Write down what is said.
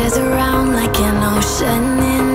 My around like an ocean in.